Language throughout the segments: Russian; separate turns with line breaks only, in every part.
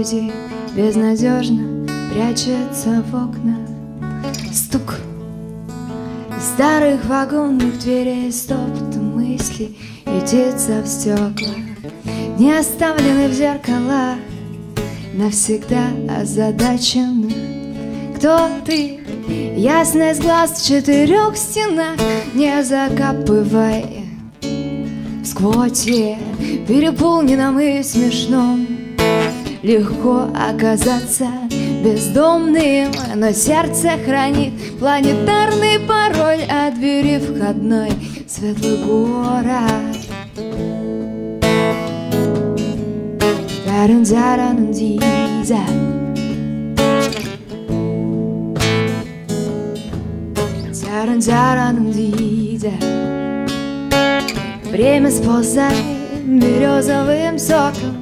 людей безнадежно прячется в окна. Стук старых вагонных дверей стопот мысли Ютится в стекла Не оставлены в зеркала Навсегда озадачены Кто ты? Ясность глаз в четырех стенах Не закапывай в сквоте Переполненном и смешном Легко оказаться бездомным Но сердце хранит планетарный пароль От двери входной. Светлый город. Даран-даран-диза Даран-даран-диза Время сползает березовым соком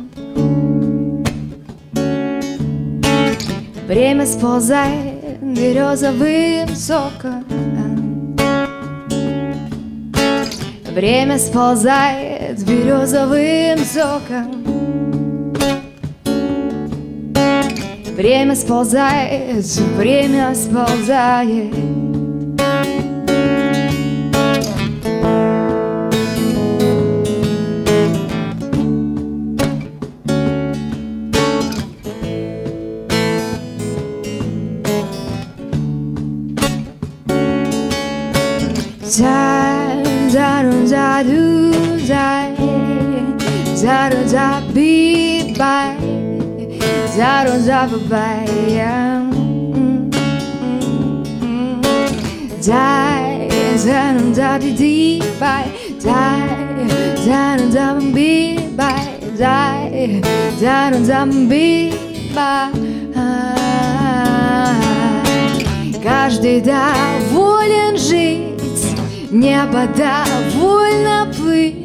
Время сползает березовым соком Время сползает березовым соком Время сползает, время сползает za be by za za by die za za di di by die za za be by die za za be by Каждый доволен жить, небо довольно плыть.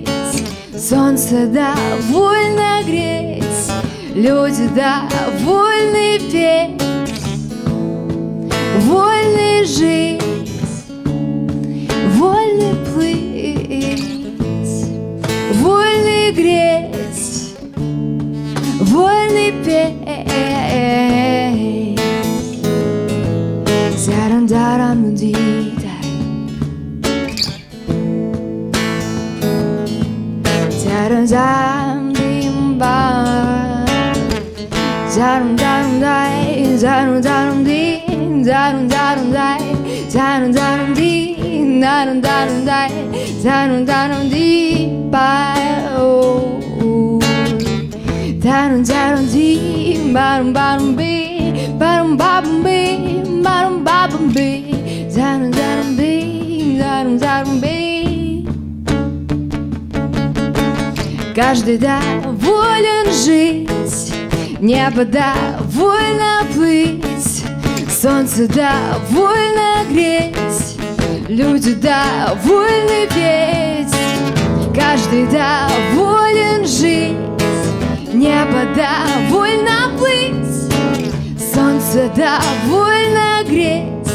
Солнце довольно греть, люди довольны петь, вольны жить, Каждый доволен жить, небо довольно плыть, солнце довольно греть, люди довольны петь. Каждый доволен жить, небо довольно плыть, солнце довольно греть,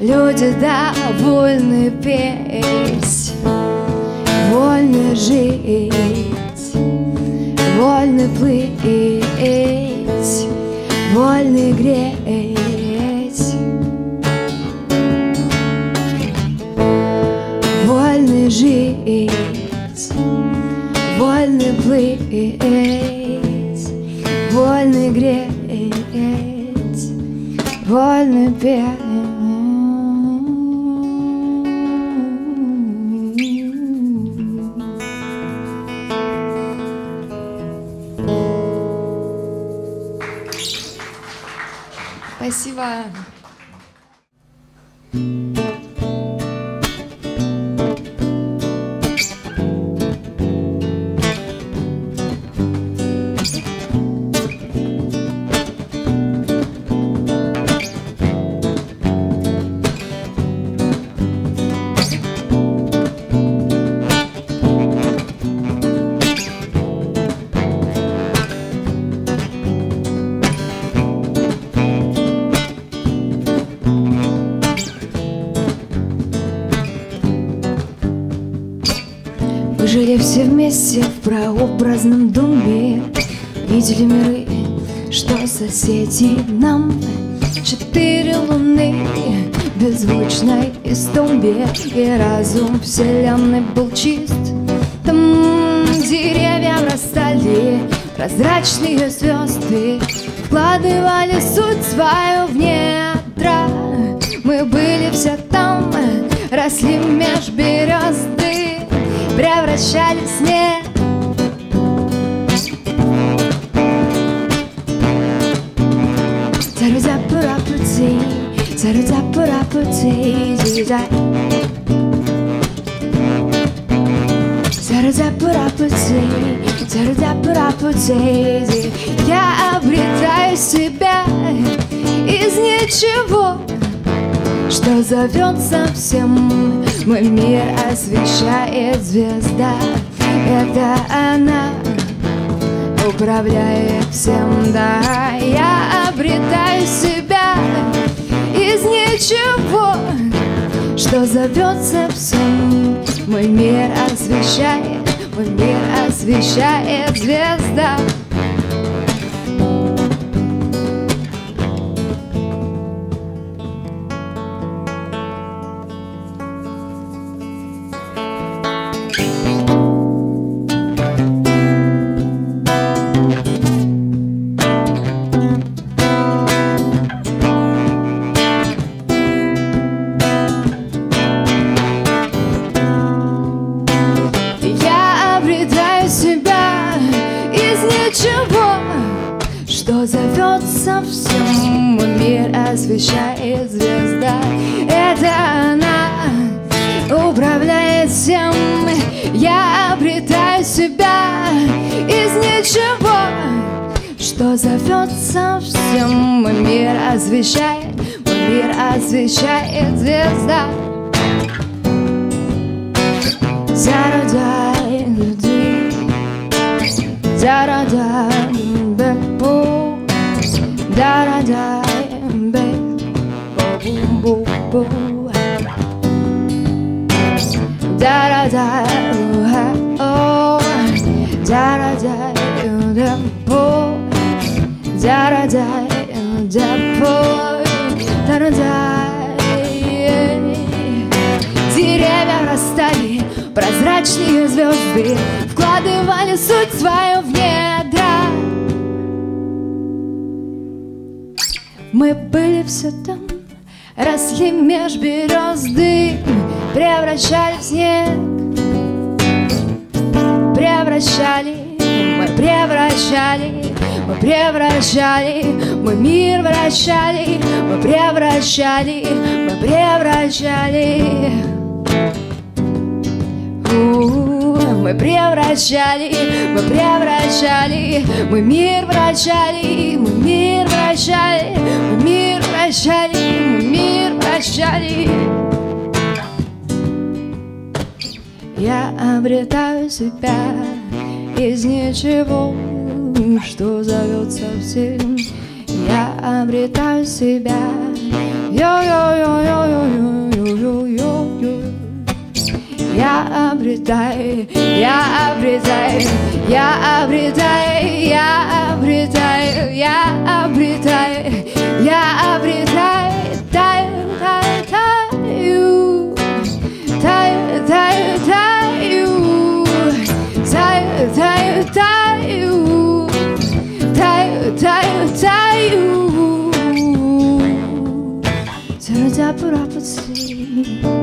люди довольны петь, вольно жить вольно плыть, вольно греть, вольно жить, вольно плыть, вольно греть, вольно петь.
Спасибо.
Жили все вместе в прообразном доме Видели миры, что соседи нам. Четыре луны беззвучной истомбе И разум вселенной был чист. Там деревья врастали прозрачные звезды. Вкладывали суть свою в недра. Мы были все там, росли меж березды превращали в снег. Зарузя пора пути, зарузя пора пути, дизай. Я обретаю себя из ничего, что зовет совсем мой мир освещает звезда. Это она управляет всем, да. Я обретаю себя из ничего Что зовется всем. Мой мир освещает, мой мир освещает звезда освещает звезда. Это она управляет всем. Я обретаю себя из ничего Что зовется всем? Мир освещает мир освещает звезда. Зарадай людей, зарадай бебу, да да да о да да да да бо да да да да бо да да да Деревья растали, прозрачные звезды Вкладывали суть свою в недра. Мы были все там росли меж березды Превращали в снег Превращали, мы превращали мы превращали, мы мир вращали, мы превращали, мы превращали. Мы превращали, мы превращали, мы мир вращали, мы мир вращали, мы мир вращали, мир вращали. Я обретаю себя из ничего, что зовется всем. Я обретаю себя. Йо-йо-йо-йо-йо-йо-йо-йо. Я обретаю, я обретаю, я обретаю, я обретаю, я обретаю, я обретаю, tired, tired, tired you. Tired, tired, tired you. Tired, tired, tired you. Tired, tired, tired you. Tired, tired,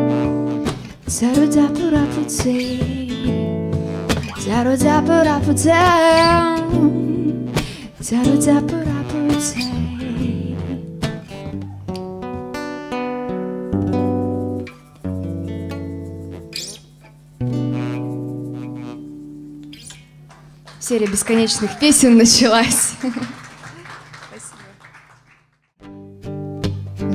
tired, tired, tired, Zero zapper up a down. Zero zapper up a down. Серия бесконечных песен началась.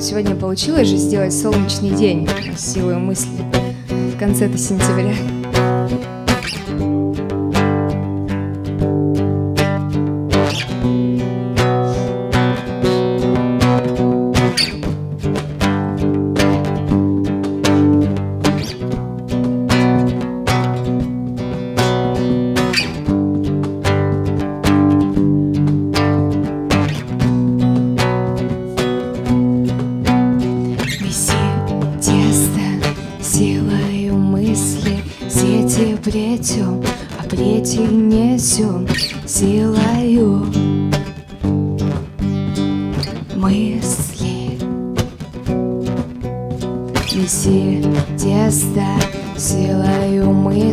Сегодня получилось же сделать солнечный день силой мысли в конце-то сентября.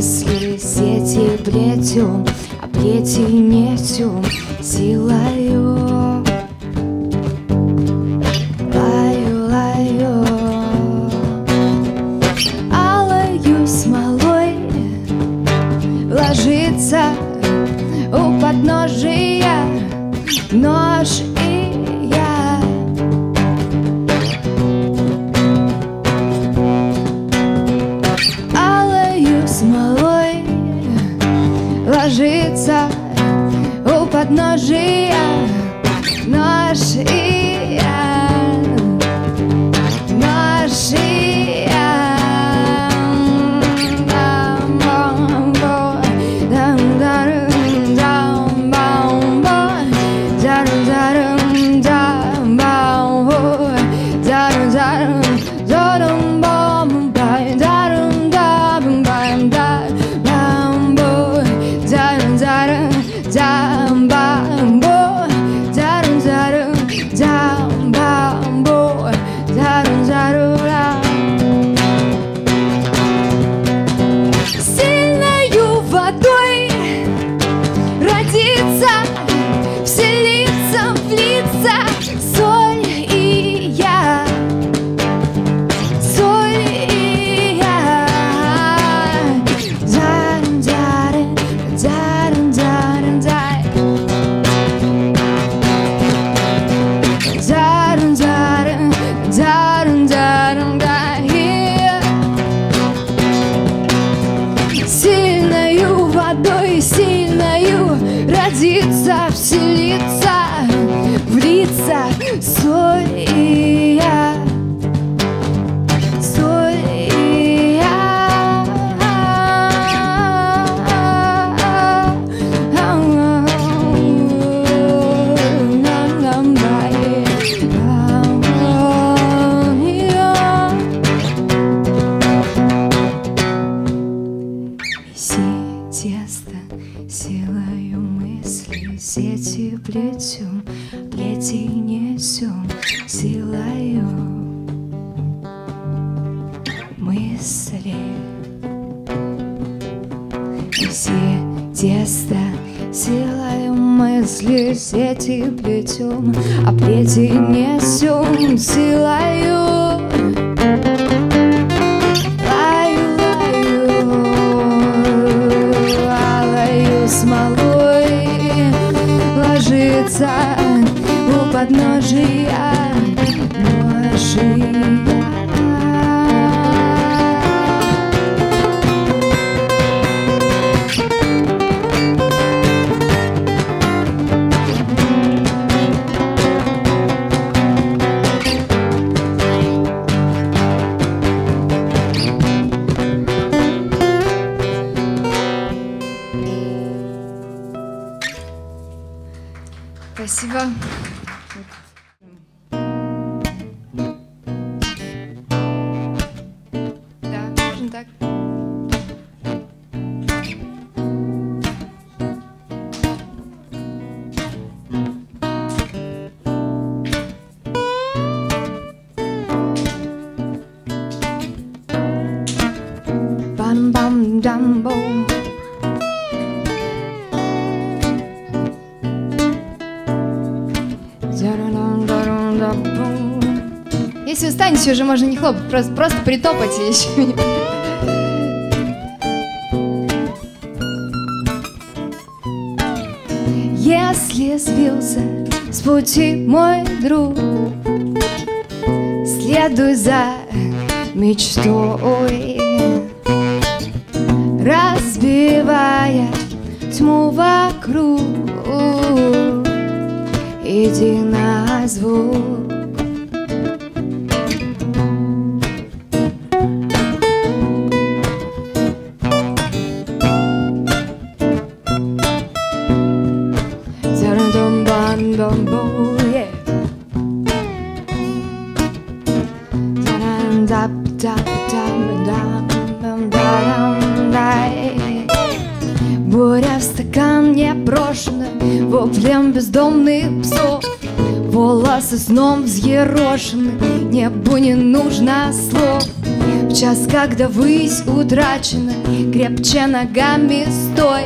Если сети плетем, а плети нетем,
силой Марусе уже можно не хлопать, просто, просто притопать еще.
Если сбился с пути мой друг, Следуй за мечтой, Разбивая тьму вокруг, Иди на звук взъерошены Небу не нужно слов. В час, когда высь утрачена Крепче ногами стой.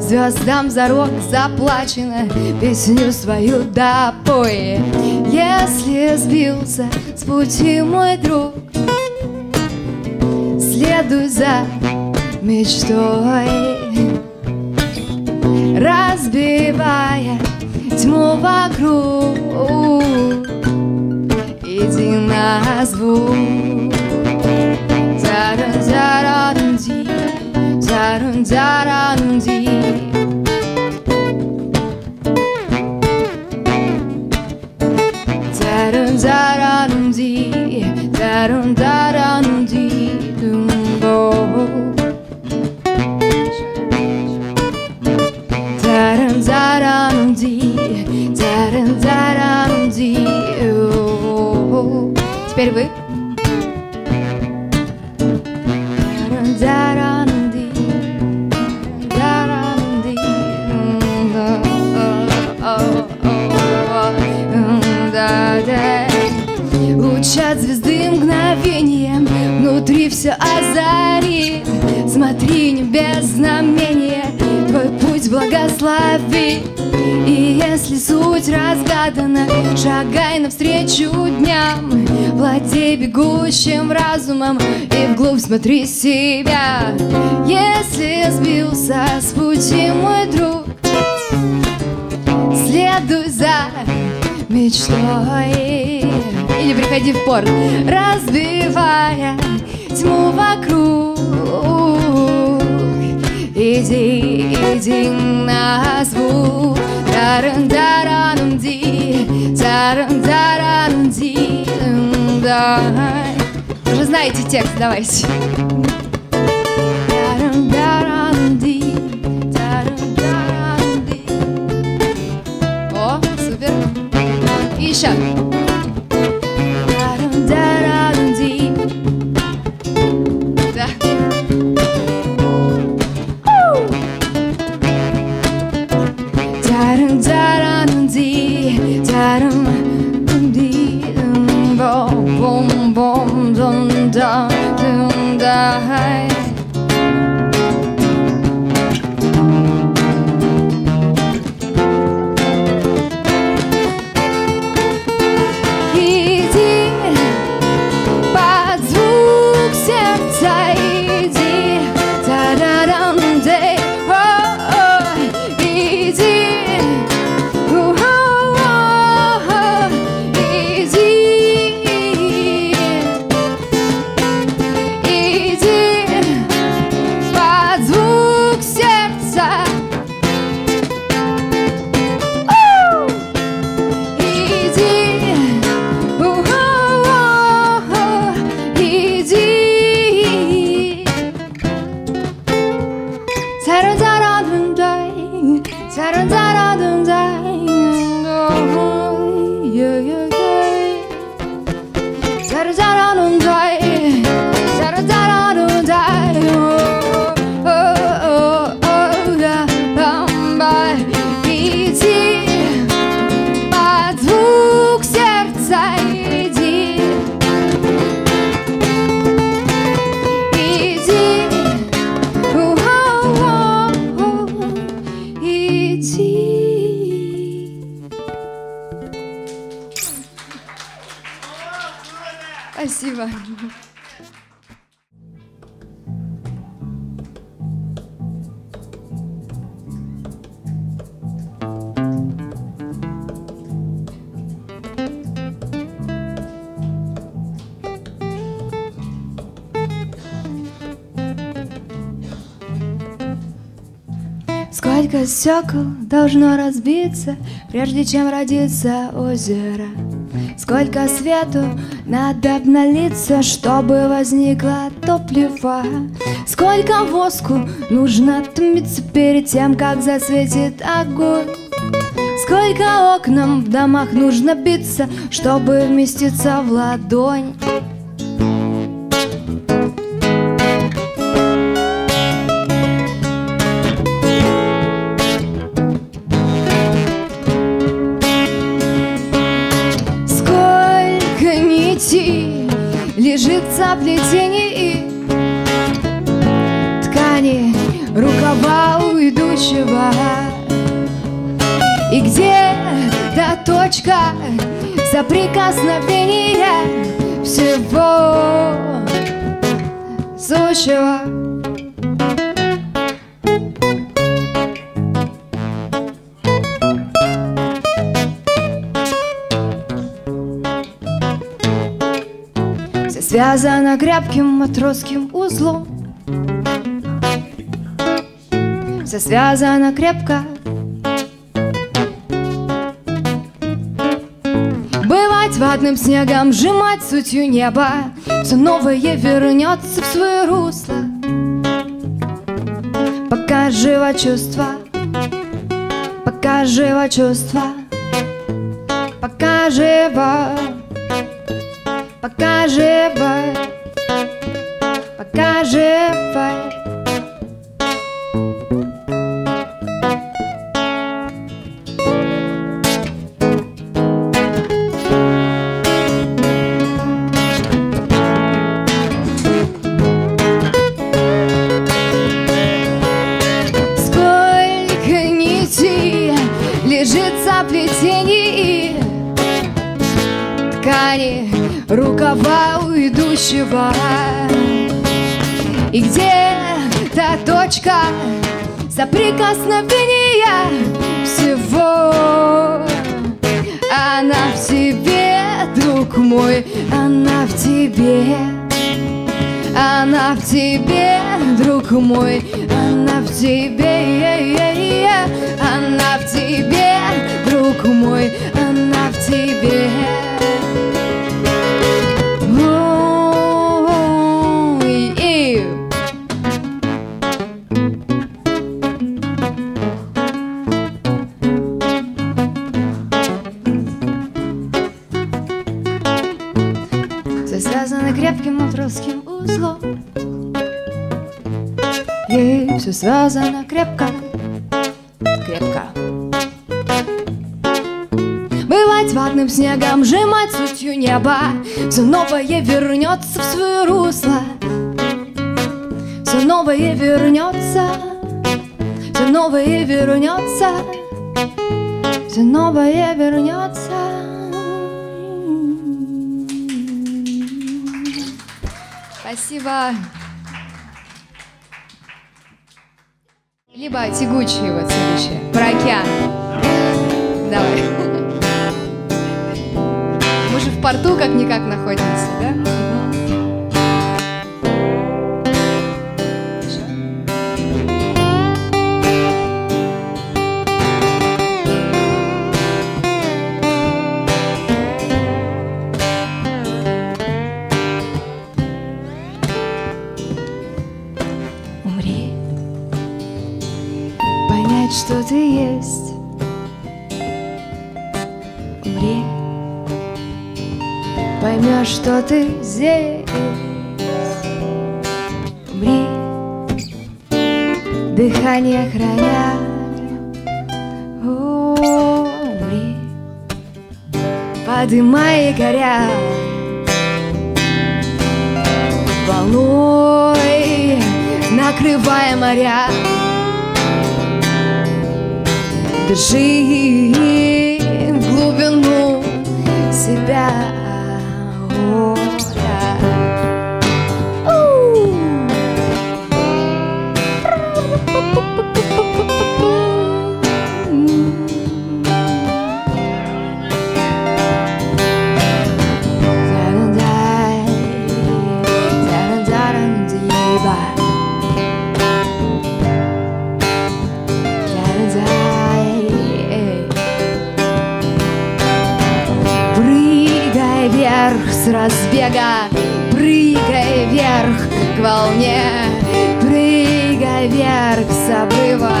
Звездам за рог заплачено Песню свою допой. Если сбился с пути мой друг Следуй за мечтой. Разбивая тьму вокруг 또 잘은 잘하는지 잘은 잘하는지. Смотри, небес знамение Твой путь благослови. И если суть разгадана Шагай навстречу дням. Владей бегущим разумом И вглубь смотри себя. Если сбился с пути мой друг Следуй за мечтой. Или приходи в порт Разбивая тьму вокруг Иди, иди на звук. Таран таран ди таран таран ди Давай. Уже знаете текст, давайте. О, супер. И Сколько стекол должно разбиться, прежде чем родится озеро? Сколько свету надо обналиться, чтобы возникло топливо? Сколько воску нужно тмиться перед тем, как засветит огонь? Сколько окнам в домах нужно биться, чтобы вместиться в ладонь? Лежится плетение ткани рукава у идущего. И где та точка соприкосновения всего сущего Связано крепким матросским узлом. Все связано крепко. Бывать ватным снегом, сжимать сутью неба Все новое вернется в свое русло. Пока живо чувство Пока живо чувство Пока живо Пока живо Пока живо соприкосновения всего. Она в тебе, друг мой, она в тебе. Она в тебе, друг мой, она в тебе, она в тебе, друг мой, она в тебе. Связано крепко, крепко. Бывать ватным снегом, сжимать сутью неба Все новое вернется в свое русло. Все новое вернется. Все новое вернется. Все новое вернется.
Спасибо. Либо тягучие вот следующее. Про океан. Давай. Мы же в порту как-никак находимся, да?
Что ты есть. Умри, поймешь, что ты здесь. Умри, дыхание храня. Умри, подымай горя. волной, накрывая моря. Дыши в глубину себя. Разбега, прыгай вверх к волне, прыгай вверх с обрыва,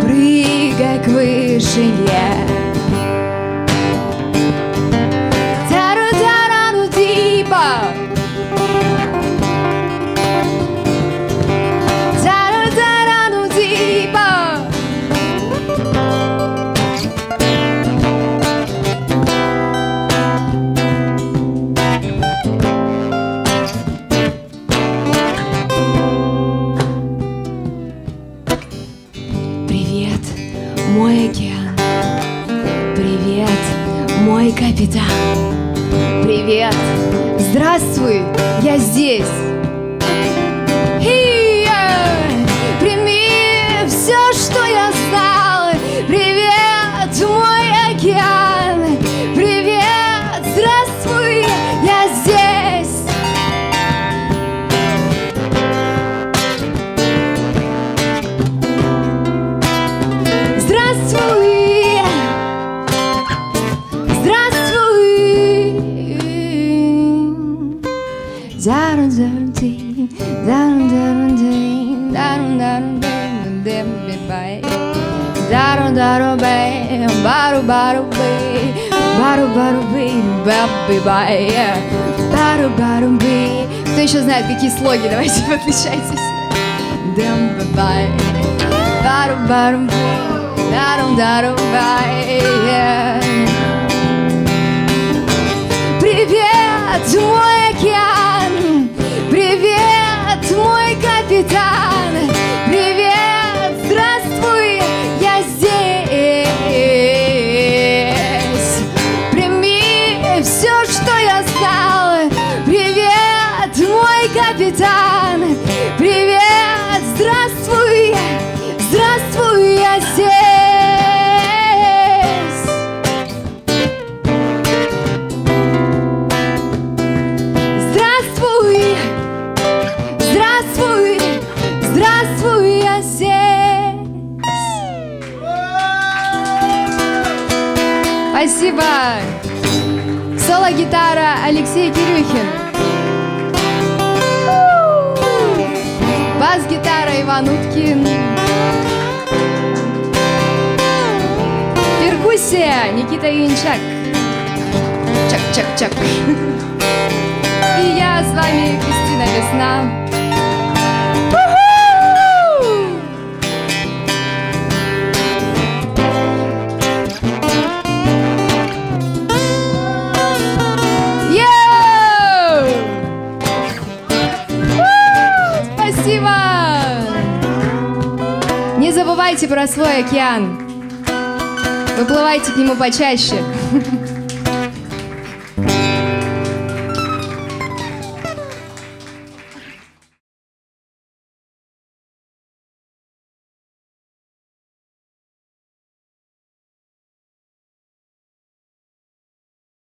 прыгай к вышине.
Капитан. Привет, здравствуй, я здесь. Дарун, дарун, бэй, бару, бару, бэй, бару, бару, бэй, бэм, би, бай. Бару, бару, бэй. Кто еще знает, какие слоги? Давайте подключайтесь. Дэм, би, бай. Бару, бару, бэй, дарун, дарун, бай. Привет, Уткин. Перкуссия Никита Янчак. Чак-чак-чак. И я с вами Кристина Весна. Забывайте про свой океан. Выплывайте к нему почаще.